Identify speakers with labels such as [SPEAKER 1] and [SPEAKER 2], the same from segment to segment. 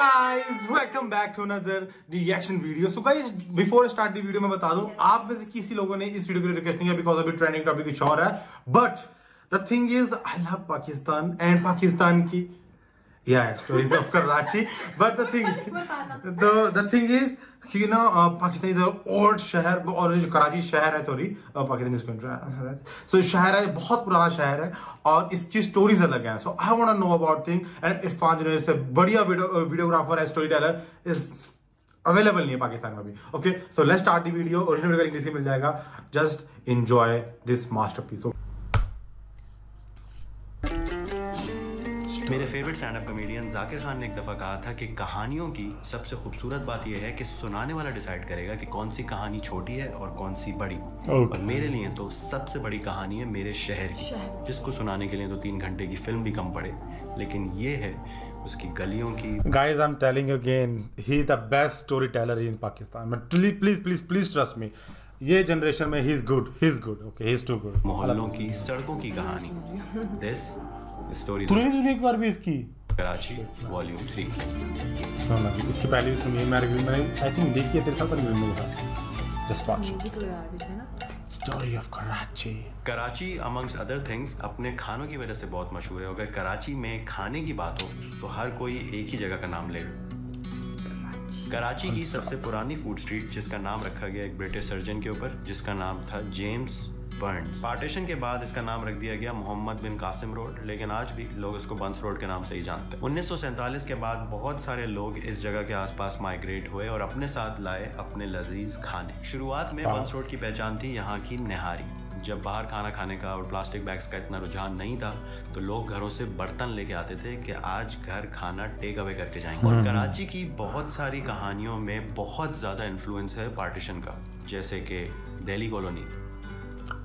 [SPEAKER 1] guys welcome back to another reaction video so guys before start the video video मैं बता दूँ yes. आप में से किसी लोगों ने इस वीडियो को रिक्वेस्ट नहीं किया बिकॉज़ अभी ट्रेंडिंग टॉपिक कुछ और है but the thing is I love Pakistan and Pakistan की yeah stories of Karachi. But the thing the the thing is you know uh, Pakistan is an old शहर और जो कराची शहर है sorry Pakistan is country so शहर है बहुत पुराना शहर है और इसकी स्टोरीज अलग है. So I want know about thing and Irfan जो है बढ़िया वीडियोग्राफर है स्टोरी टेलर इज़ अवेलेबल नहीं है पाकिस्तान में भी. Okay so let's start the video original video English में मिल जाएगा. जस्ट एंजॉय दिस मास्टरपीस
[SPEAKER 2] मेरे favourite stand up comedian Zakir Khan ने एक दफ़ा कहा था कि कहानियों की सबसे खूबसूरत बात यह है कि सुनाने वाला डिसाइड करेगा कि कौन सी कहानी छोटी है और कौन सी बड़ी।
[SPEAKER 1] Okay.
[SPEAKER 2] और मेरे लिए तो सबसे बड़ी कहानी है मेरे शहर की जिसको सुनाने के लिए तो तीन घंटे की फ़िल्म भी कम पड़े। लेकिन ये है उसकी गलियों की
[SPEAKER 1] I'm telling you again, he the best storyteller in Pakistan. But please, please, please, please trust me. ये जनरेशन में he is good he is good okay he is too good
[SPEAKER 2] मोहल्लों की सड़कों की कहानी। दिस स्टोरी
[SPEAKER 1] तूने नहीं सुनी एक बार भी इसकी?
[SPEAKER 2] कराची वॉल्यूम थ्री
[SPEAKER 1] सुन अभी इसकी पहले भी सुनी मैं रिव्यू मैंने आई थिंक देखी है तेरे साथ पर रिव्यू मेरे साथ जस्ट वॉच
[SPEAKER 3] ना?
[SPEAKER 1] Story of Karachi
[SPEAKER 2] Karachi amongst other things अपने खानों की वजह से बहुत मशहूर है। अगर कराची में खाने की बात हो तो हर कोई एक ही जगह का नाम ले। कराची। की सबसे पुरानी फ़ूड स्ट्रीट जिसका नाम रखा गया एक ब्रिटिश सर्जन के ऊपर जिसका नाम था जेम्स बर्न्स पार्टीशन के बाद इसका नाम रख दिया गया मोहम्मद बिन कासिम रोड लेकिन आज भी लोग इसको बंस रोड के नाम से ही जानते हैं। उन्नीस के बाद बहुत सारे लोग इस जगह के आसपास माइग्रेट हुए और अपने साथ लाए अपने लजीज खाने। शुरुआत में बंस रोड की पहचान थी यहाँ की निहारी। जब बाहर खाना खाने का और प्लास्टिक बैग्स का इतना रुझान नहीं था तो लोग घरों से बर्तन लेके आते थे कि आज घर खाना टेक अवे करके जाएँगे। और कराची की बहुत सारी कहानियों में बहुत ज़्यादा इन्फ्लुएंस है पार्टीशन का जैसे कि दिल्ली कॉलोनी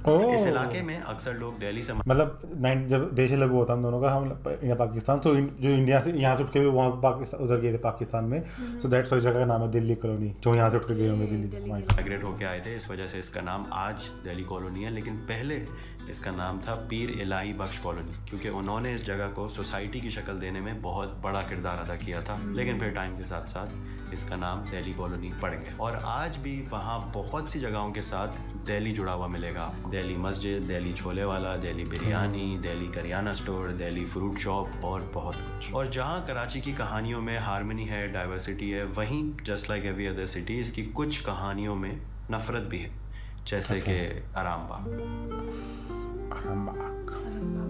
[SPEAKER 2] इस इलाके में अक्सर लोग दिल्ली से
[SPEAKER 1] मतलब नाइन जब देश अलग हुआ था हम दोनों का हम इंडिया पाकिस्तान। तो जो इंडिया से यहाँ से उठ के भी वहाँ पाकिस्तान उधर गए थे पाकिस्तान में। सो दैट्स उस जगह का नाम है दिल्ली कॉलोनी जो यहाँ से उठ के गए होंगे दिल्ली।
[SPEAKER 2] माइग्रेट होके आए थे इस वजह से इसका नाम आज दिल्ली कॉलोनी है लेकिन पहले इसका नाम था पीर इलाही बख्श कॉलोनी क्योंकि उन्होंने इस जगह को सोसाइटी की शक्ल देने में बहुत बड़ा किरदार अदा किया था। लेकिन फिर टाइम के साथ साथ इसका नाम दिल्ली कॉलोनी पड़ गया। और आज भी वहाँ बहुत सी जगहों के साथ दिल्ली जुड़ा हुआ मिलेगा आपको। दिल्ली मस्जिद दिल्ली छोले वाला Delhi biryani Delhi kirana store Delhi fruit shop और बहुत कुछ। और जहाँ कराची की कहानियों में हारमोनी है डाइवर्सिटी है वहीं just like every other city इसकी कुछ कहानियों में नफरत भी है जैसे कि आराम बाग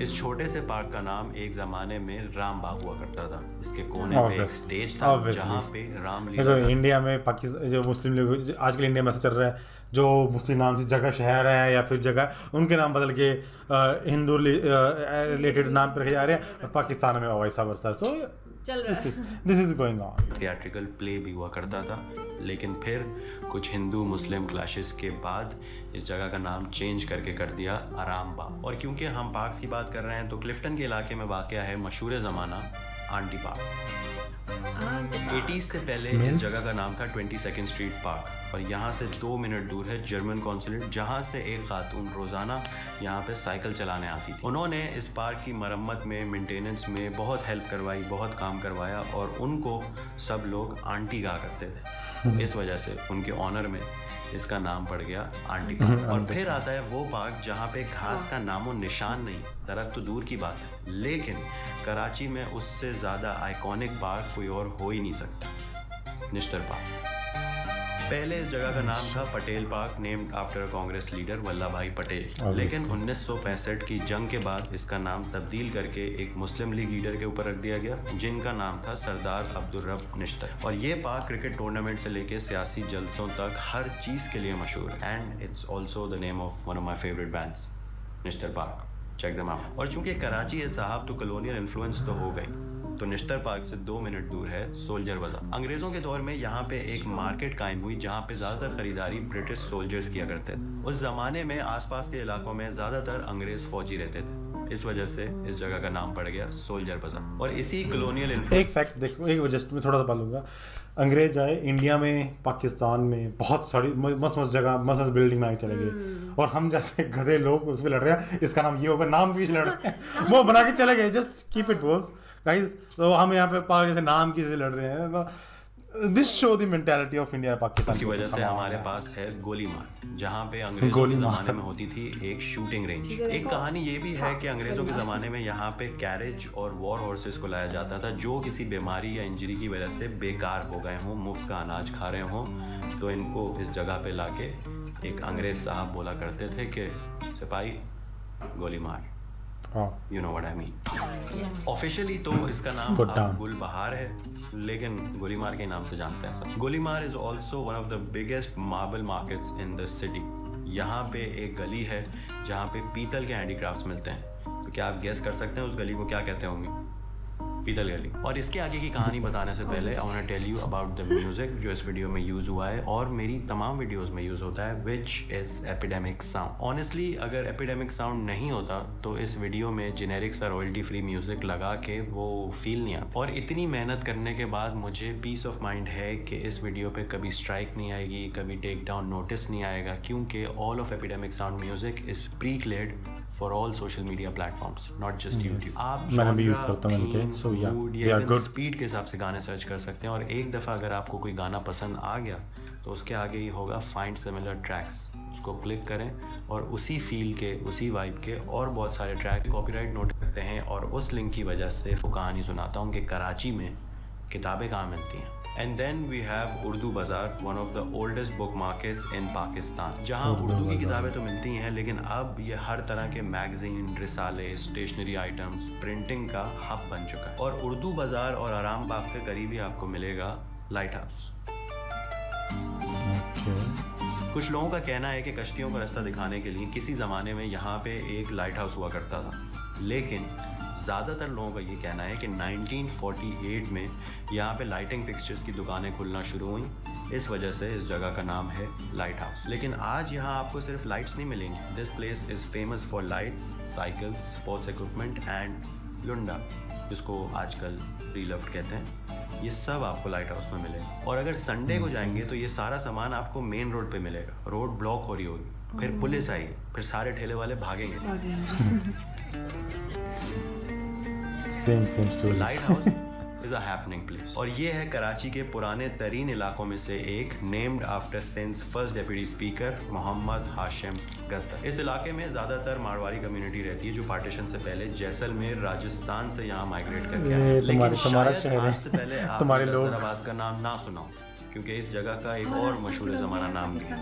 [SPEAKER 2] इस छोटे से पार्क का नाम एक जमाने में राम बाग हुआ करता था। इसके कोने पे एक स्टेज था जहाँ पे रामलीला
[SPEAKER 1] तो इंडिया में पाकिस्तान जो मुस्लिम लोग आजकल इंडिया में चल रहा है जो मुस्लिम नाम से जगह शहर है या फिर जगह उनके नाम बदल के हिंदू रिलेटेड नाम पर रखे जा रहे हैं और पाकिस्तान में वैसा वर्षा। सो
[SPEAKER 3] चल रहा
[SPEAKER 1] this is this is going on
[SPEAKER 2] theatrical play भी हुआ करता था लेकिन फिर कुछ हिंदू मुस्लिम क्लैशेस के बाद इस जगह का नाम चेंज करके कर दिया आराम बाग और क्योंकि हम पार्क की बात कर रहे हैं तो क्लिफ्टन के इलाके में वाक़ है मशहूर ज़माना आंटी पार्क एटीज से पहले इस जगह का नाम था ट्वेंटी सेकेंड स्ट्रीट पार्क और यहाँ से दो मिनट दूर है जर्मन कॉन्सुलेट जहाँ से एक खातून रोज़ाना यहाँ पे साइकिल चलाने आती थी। उन्होंने इस पार्क की मरम्मत में मेंटेनेंस में बहुत हेल्प करवाई बहुत काम करवाया और उनको सब लोग आंटी कहा करते थे। इस वजह से उनके ऑनर में इसका नाम पड़ गया आंटी। पार्क और फिर आता है वो पार्क जहाँ पे घास का नामो निशान नहीं दरख्त तो दूर की बात है। लेकिन कराची में उससे ज़्यादा आइकॉनिक पार्क कोई और हो ही नहीं सकता निश्तर पार्क पहले इस जगह का नाम था Patel park named after Congress leader Vallabh Bhai Patel. लेकिन 1965 की जंग के बाद इसका नाम तब्दील करके एक मुस्लिम लीग लीडर के ऊपर रख दिया गया जिनका नाम था सरदार अब्दुल रब निश्तर। और ये पार्क क्रिकेट टूर्नामेंट से लेके सियासी जलसों तक हर चीज़ के लिए मशहूर है। And it's also the name of one of my favourite bands Nishtar park. Check them out और चूँकि कराची है साहब तो कॉलोनियल इन्फ्लुएंस तो हो गई। तो निश्तर पार्क से दो मिनट दूर है सोल्जर बाज़ार। अंग्रेज़ों के दौर में यहाँ पे एक मार्केट कायम हुई जहाँ पे ज़्यादातर खरीदारी ब्रिटिश सोल्जर्स किया करते थे। उस जमाने में आसपास के इलाकों में ज़्यादातर अंग्रेज़ फौजी रहते थे। इस वजह से इस जगह का नाम पड़ गया सोल्जर बाज़ार। और इसी कॉलोनियल
[SPEAKER 1] एक फैक्ट देखो एक जस्ट मैं थोड़ा सा पालूँगा। अंग्रेज़ आए इंडिया में पाकिस्तान में बहुत सारी मस्त मस्त जगह मस्त मस्त बिल्डिंग बना के चले गए। और हम जैसे गधे लोग उस पर लड़ रहे हैं इसका नाम ये होगा नाम भी लड़ रहे हैं। वो बना के चले गए just keep it boss guys तो हम यहाँ पे पाक जैसे नाम की से लड़ रहे हैं this show the mentality of India Pakistan
[SPEAKER 2] की वजह से हमारे पास है गोली मार जहाँ पे अंग्रेज़ों के जमाने में होती थी एक शूटिंग रेंज एक कहानी ये भी है कि अंग्रेज़ों के जमाने में यहाँ पे कैरेज और वॉर हॉर्सेस को लाया जाता था जो किसी बीमारी या इंजरी की वजह से बेकार हो गए हों मुफ़्त का अनाज खा रहे हों तो इनको इस जगह पे लाके एक अंग्रेज़ साहब बोला करते थे कि सिपाही गोली मार
[SPEAKER 1] हाँ
[SPEAKER 2] you know what I mean officially तो इसका नाम. गुल बहार है लेकिन गोलीमार के नाम से जानते हैं सब। Golimar is also one of the biggest marble markets in the city यहाँ पे एक गली है जहाँ पे पीतल के हैंडीक्राफ्ट्स मिलते हैं। तो क्या आप गेस कर सकते हैं उस गली को क्या कहते होंगे? पीतल गली और इसके आगे की कहानी बताने से पहले I want tell you about the music जो इस वीडियो में यूज़ हुआ है और मेरी तमाम वीडियोस में यूज़ होता है which is Epidemic Sound honestly अगर एपिडेमिक साउंड नहीं होता तो इस वीडियो में जेनेरिक सा रॉयल्टी फ्री म्यूज़िक लगा के वो फील नहीं आता। और इतनी मेहनत करने के बाद मुझे पीस ऑफ़ माइंड है कि इस वीडियो पे कभी स्ट्राइक नहीं आएगी, कभी टेक डाउन नोटिस नहीं आएगा, क्योंकि all of Epidemic Sound music is pre cleared for all social media platforms not just YouTube आप
[SPEAKER 1] मैंने भी use
[SPEAKER 2] genre,
[SPEAKER 1] करता हूँ इनके, so yeah, they
[SPEAKER 2] या
[SPEAKER 1] are good.
[SPEAKER 2] स्पीड के हिसाब से गाने सर्च कर सकते हैं और एक दफ़ा अगर आपको कोई गाना पसंद आ गया तो उसके आगे ही होगा फाइंड सिमिलर ट्रैक्स उसको क्लिक करें और उसी फील के उसी वाइब के और बहुत सारे ट्रैक कॉपीराइट नोट करते हैं और उस लिंक की वजह से वो कहानी सुनाता हूँ कि कराची में किताबें कहाँ मिलती हैं। And then we have Urdu bazaar one of the oldest book markets in Pakistan जहाँ
[SPEAKER 1] उर्दू
[SPEAKER 2] की। किताबें तो मिलती हैं लेकिन अब ये हर तरह के मैगजीन रिसाले स्टेशनरी आइटम्स प्रिंटिंग का हब बन चुका है। और उर्दू बाज़ार और आराम बाग के करीब ही आपको मिलेगा लाइट हाउस
[SPEAKER 1] ओके
[SPEAKER 2] कुछ लोगों का कहना है कि कश्तियों का रास्ता दिखाने के लिए किसी ज़माने में यहाँ पे एक लाइट हाउस हुआ करता था। लेकिन ज़्यादातर लोगों का ये कहना है कि 1948 में यहाँ पे लाइटिंग फिक्सचर्स की दुकानें खुलना शुरू हुई। इस वजह से इस जगह का नाम है लाइट हाउस लेकिन आज यहाँ आपको सिर्फ़ लाइट्स नहीं मिलेंगी। This place is famous for lights cycles sports equipment and lunda जिसको आजकल रीलफ्ट कहते हैं। ये सब आपको लाइट हाउस में मिलेगा। और अगर संडे को जाएँगे तो ये सारा सामान आपको मेन रोड पे मिलेगा। रोड ब्लॉक हो रही होगी। फिर पुलिस आएगी। फिर सारे ठेले वाले भागेंगे।
[SPEAKER 1] Same same
[SPEAKER 2] light
[SPEAKER 1] story
[SPEAKER 2] house is a happening place और ये है कराची के पुराने तरीन इलाकों में से एक named after since first deputy speaker Mohammad Hashim Gazdar इस इलाके में ज़्यादातर मारवाड़ी कम्युनिटी रहती है जो पार्टीशन से पहले जैसलमेर राजस्थान से यहाँ माइग्रेट करके आए। लेकिन
[SPEAKER 1] तुम्हारे- तुम्हारा
[SPEAKER 2] आपने
[SPEAKER 1] तुम्हारे लोग।
[SPEAKER 2] का नाम ना सुना हो क्योंकि इस जगह का एक और मशहूर जमाना नाम भी है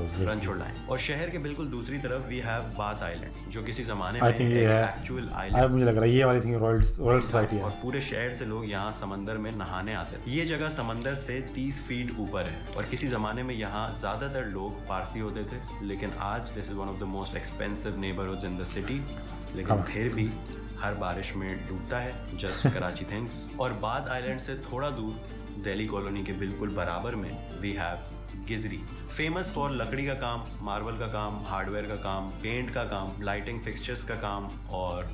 [SPEAKER 2] रनछोड़ लाइन। और शहर के बिल्कुल दूसरी तरफ़ वी हैव बात आइलैंड जो किसी जमाने में
[SPEAKER 1] आई थिंक ये है।
[SPEAKER 2] एक्चुअल आइलैंड
[SPEAKER 1] मुझे लग रहा है ये वाली थिंग रॉयल रॉयल सोसाइटी
[SPEAKER 2] और पूरे शहर से लोग यहाँ समंदर में नहाने आते थे ये जगह समंदर से 30 फीट ऊपर है और किसी जमाने में यहाँ ज़्यादातर लोग पारसी होते थे लेकिन आज this is one of the most expensive neighbourhoods in the city लेकिन
[SPEAKER 1] हाँ।
[SPEAKER 2] फिर भी हर बारिश में डूबता है जस्ट कराची थिंग्स और बाद आइलैंड से थोड़ा दूर दिल्ली कॉलोनी के बिल्कुल बराबर में we have Gizri famous for लकड़ी का काम मार्बल का काम हार्डवेयर का काम पेंट का काम लाइटिंग फिक्सचर्स का काम और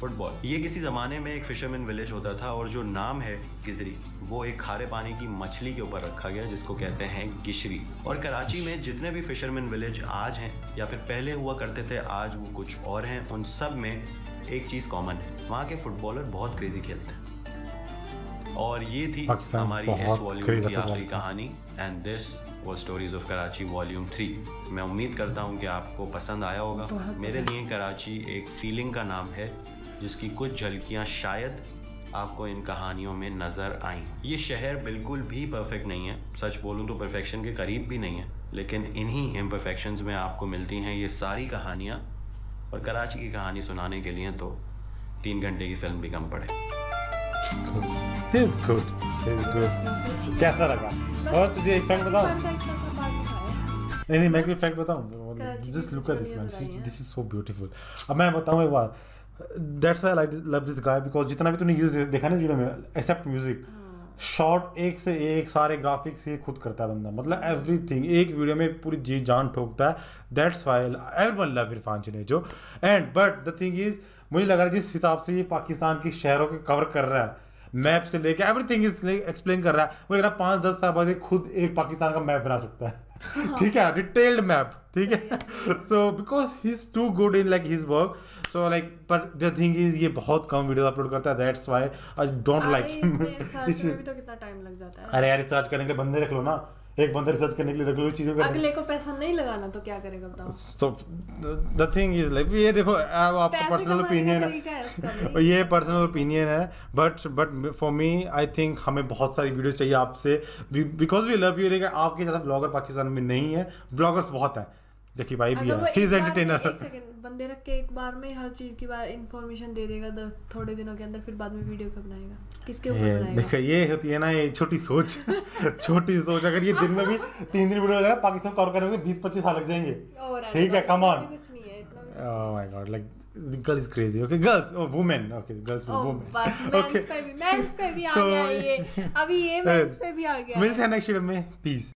[SPEAKER 2] फुटबॉल ये किसी ज़माने में एक फिशरमैन विलेज होता था और जो नाम है गिजरी वो एक खारे पानी की मछली के ऊपर रखा गया, जिसको कहते हैं गिशरी और कराची में जितने भी फिशरमैन विलेज आज हैं, या फिर पहले हुआ करते थे, आज वो कुछ और हैं, उन सब में एक चीज़ कॉमन है. वहाँ के फुटबॉलर बहुत क्रेजी खेलते हैं. और ये थी हमारी इस वॉल्यूम की आखिरी कहानी एंड दिस वो stories of Karachi volume three मैं उम्मीद करता हूँ कि आपको पसंद आया होगा। मेरे लिए कराची एक फीलिंग का नाम है जिसकी कुछ झलकियाँ शायद आपको इन कहानियों में नज़र आई। ये शहर बिल्कुल भी परफेक्ट नहीं है। सच बोलूँ तो परफेक्शन के करीब भी नहीं है लेकिन इन्हीं इम्परफेक्शंस में आपको मिलती हैं ये सारी कहानियाँ। और कराची की कहानी सुनाने के लिए तो तीन घंटे की फ़िल्म भी कम पड़े।
[SPEAKER 1] इज़ गुड इज़ गुड कैसा लगा और तुझे एक फैक्ट बताऊँ नहीं नहीं मैं एक फैक्ट बताऊँ just look at this man. This is so beautiful अब मैं बताऊँ एक बात। That's I love this guy because जितना भी तूने यूज़ देखा ना वीडियो में एक्सेप्ट म्यूज़िक शॉर्ट एक से एक सारे ग्राफिक्स ये खुद करता है बंदा। मतलब एवरीथिंग एक वीडियो में पूरी जी जान ठोकता है। That's why everyone love Irfan Junejo and but the thing is मुझे लग रहा है जिस हिसाब से ये पाकिस्तान के शहरों के कवर कर रहा है मैप से लेके एवरीथिंग इज़ एक्सप्लेन कर रहा है। मुझे लग रहा है पाँच दस साल बाद खुद एक पाकिस्तान का मैप बना सकता है। ठीक है डिटेल्ड मैप ठीक है। So because he is too good in like his work so like पर द थिंग इज़ ये बहुत कम वीडियो अपलोड करता है that's why I don't like
[SPEAKER 3] अरे इसमें सर्च भी तो कितना टाइम लग जाता है।
[SPEAKER 1] अरे यार रिसर्च करने के लिए बंदे रख लो ना। एक बंदा रिसर्च करने के लिए रख लो चीज़ों का
[SPEAKER 3] अगले को पैसा नहीं लगाना तो क्या करेगा बताओ?
[SPEAKER 1] So the thing is like ये देखो अब आपका पर्सनल ओपिनियन
[SPEAKER 3] है। और
[SPEAKER 1] ये पर्सनल ओपिनियन है but but for me I think हमें बहुत सारी वीडियो चाहिए आपसे। बिकॉज़ वी लव यू लेकिन आपके जैसा ब्लॉगर पाकिस्तान में नहीं है। ब्लॉगर्स बहुत है। देखिए भाई भी है ही। इज़ एंटरटेनर
[SPEAKER 3] एक सेकंड बंदे रख के एक बार में हर चीज़ की बात इन्फॉर्मेशन दे देगा द- थोड़े दिनों के अंदर फिर बाद में वीडियो कब बनाएगा? किसके ऊपर बनाएगा?
[SPEAKER 1] देखो ये होती है ना ये छोटी सोच। छोटी सोच अगर ये दिन में भी तीन दिन वीडियो जाएगा पाकिस्तान कवर में बीस पच्चीस साल लग जाएँगे। ठीक है कम ऑन
[SPEAKER 3] कुछ नहीं है
[SPEAKER 1] Oh my god, like the girl is crazy. Okay, girls, oh women. Okay, girls,
[SPEAKER 3] oh,
[SPEAKER 1] women.
[SPEAKER 3] बस मेंस पे भी मेंस पे भी आ
[SPEAKER 1] So-
[SPEAKER 3] गया ये। अभी ये मेंस पे भी आ गया
[SPEAKER 1] मिलते हैं। नेक्स्ट वीडियो में पीस